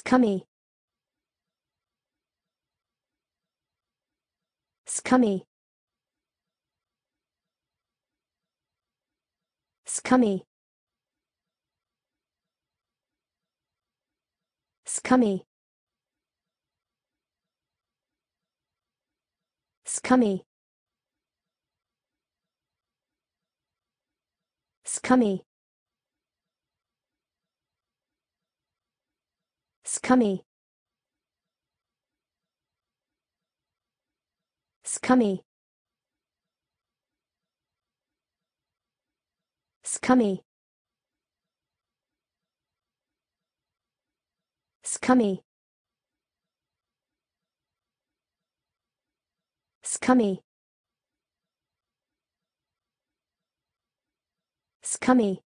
scummy. Scummy. Scummy. Scummy. Scummy. Scummy scummy. Scummy. Scummy. Scummy. Scummy. Scummy